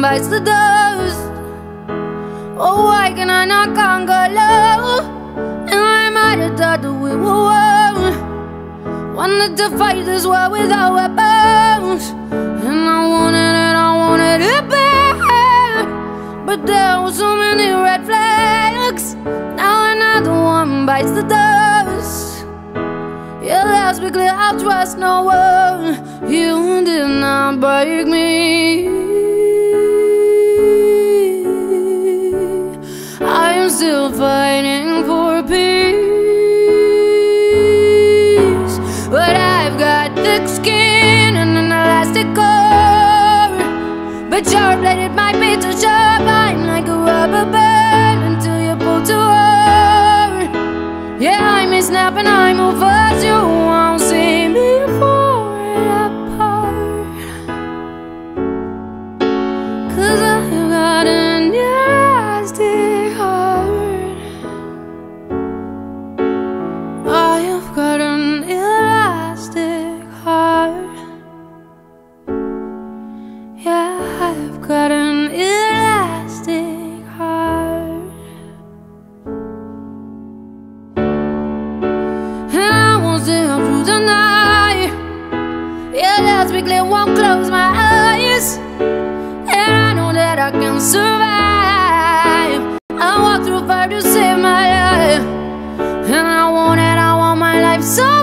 bites the dust. Oh, why can I not conquer love? And I might have thought that we were one. Wanted to fight this war without weapons. And I wanted it, I wanted it bad. But there were so many red flags. Now another one bites the dust. Yeah, let's be clear, I trust no one. You did not break me. But your blade, it might be too sharp. I'm like a rubber band until you pull too hard. Yeah, I may snap and I move got an elastic heart. And I stay up through the night. Yeah, let's be won't close my eyes. And I know that I can survive. I walk through fire to save my life. And I want it, I want my life so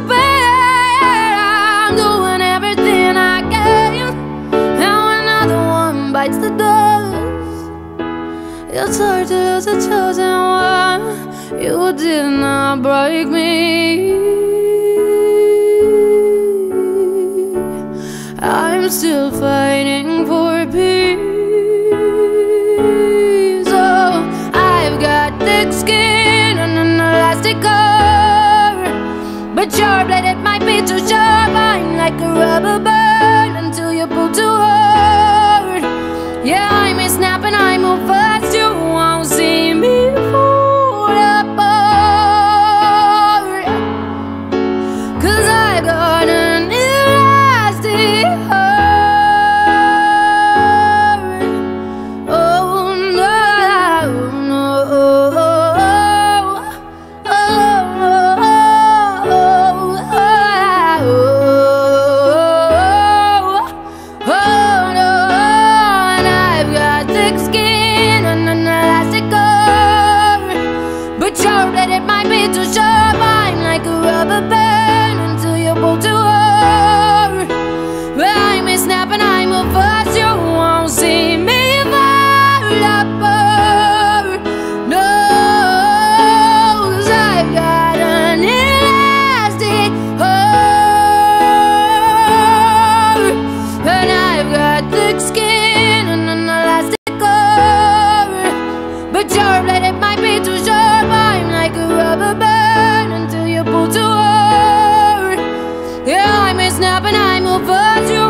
It's hard to lose a chosen one. You did not break me. I'm still fighting for peace. Oh, I've got thick skin and an elastic core. But your blade, it might be too sharp. I'm like a rubber band until you pull too hard. snap and I move over to